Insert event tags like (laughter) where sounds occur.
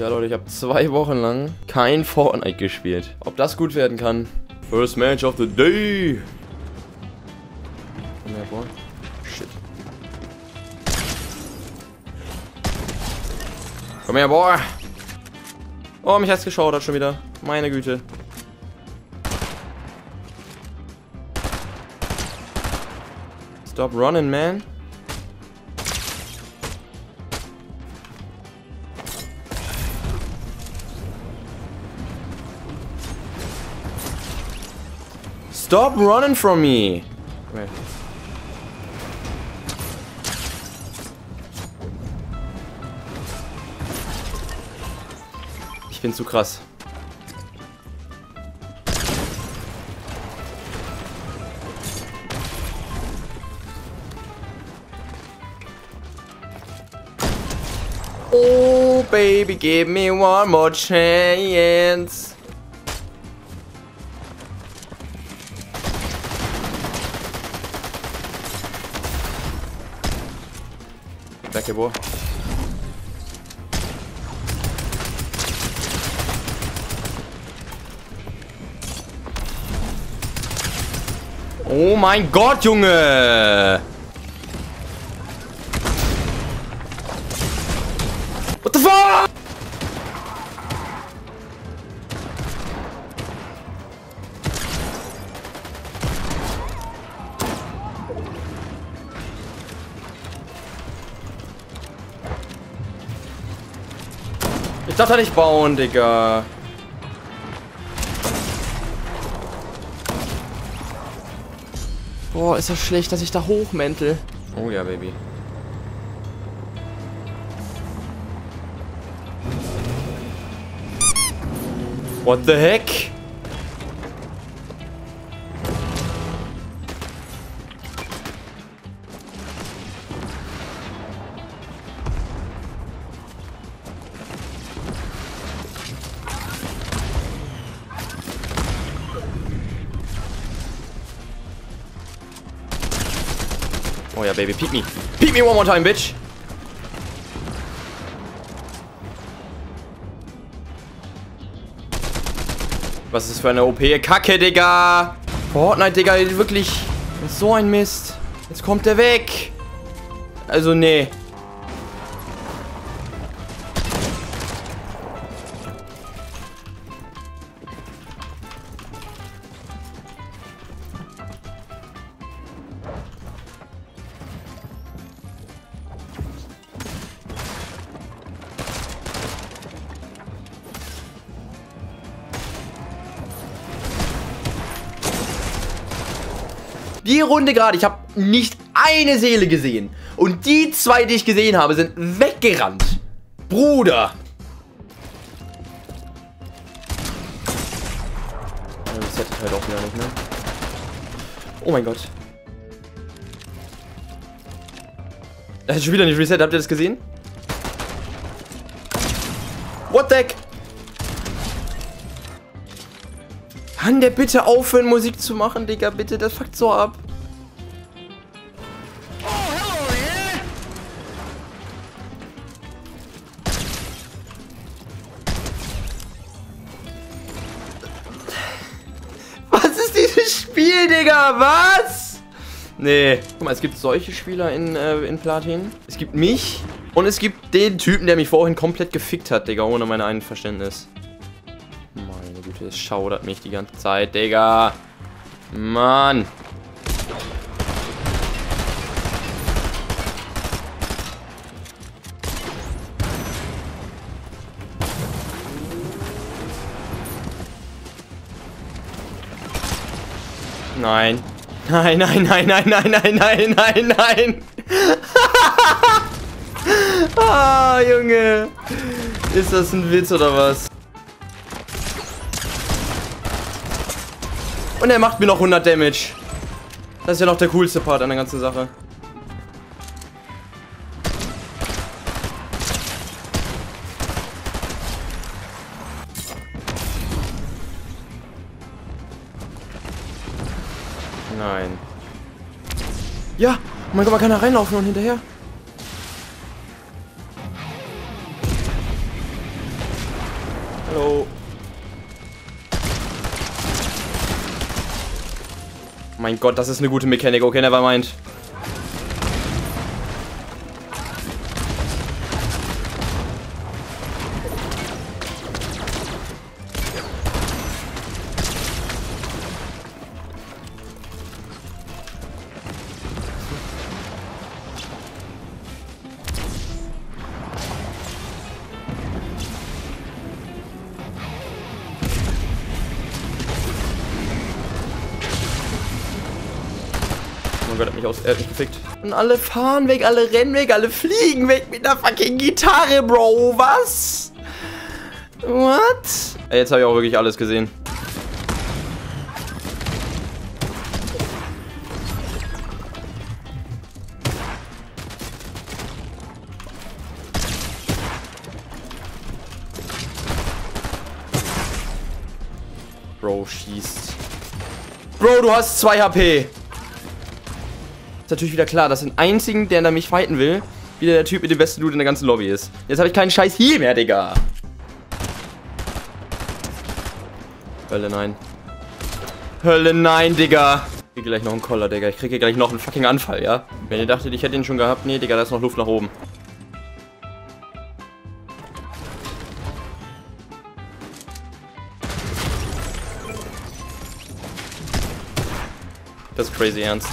Ja, Leute, ich habe zwei Wochen lang kein Fortnite gespielt. Ob das gut werden kann? First Match of the Day. Komm her, boah. Shit. Komm her, boah. Oh, mich hat's hat schon wieder. Meine Güte. Stop running, man. Stop running from me. Her. Ich bin zu krass. Oh, baby, give me one more chance. Hier, boah. Oh mein Gott, Junge! What the fuck? Ich darf da nicht bauen, Digga. Boah, ist das schlecht, dass ich da hochmäntel. Oh ja, Baby. What the heck? Oh ja, Baby, peek me. Peek me one more time, bitch. Was ist das für eine OP? Kacke, Digga. Fortnite, Digga, wirklich. So ein Mist. Jetzt kommt der weg. Also, nee. Die Runde gerade, ich habe nicht eine Seele gesehen. Und die zwei, die ich gesehen habe, sind weggerannt. Bruder. Resettet halt auch wieder nicht, ne? Oh mein Gott. Er hat schon wieder nicht reset, habt ihr das gesehen? What the heck? Kann der bitte aufhören, Musik zu machen, Digga? Bitte, das fuckt so ab. Was ist dieses Spiel, Digga? Was? Nee. Guck mal, es gibt solche Spieler in, äh, in Platin. Es gibt mich. Und es gibt den Typen, der mich vorhin komplett gefickt hat, Digga, ohne mein Einverständnis. Das schaudert mich die ganze Zeit, Digga. Mann. Nein. Nein, nein, nein, nein, nein, nein, nein, nein, nein. (laughs) ah, Junge. Ist das ein Witz oder was? Und er macht mir noch 100 Damage. Das ist ja noch der coolste Part an der ganzen Sache. Nein. Ja! Oh mein Gott, man kann da reinlaufen und hinterher. Hallo. Mein Gott, das ist eine gute Mechanik. Okay, never Gott, hat mich aus, er hat mich gefickt. Und alle fahren weg, alle rennen weg, alle fliegen weg mit der fucking Gitarre, Bro. Was? What? Ey, jetzt habe ich auch wirklich alles gesehen. Bro schießt. Bro, du hast 2 HP. Ist natürlich wieder klar, dass den einzigen, der da mich fighten will, wieder der Typ mit dem besten Loot in der ganzen Lobby ist. Jetzt habe ich keinen scheiß Heal mehr, Digga. Hölle nein. Hölle nein, Digga. Ich kriege gleich noch einen Koller, Digga. Ich kriege gleich noch einen fucking Anfall, ja? Wenn ihr dachtet, ich hätte ihn schon gehabt, nee, Digga, da ist noch Luft nach oben. Das ist crazy ernst.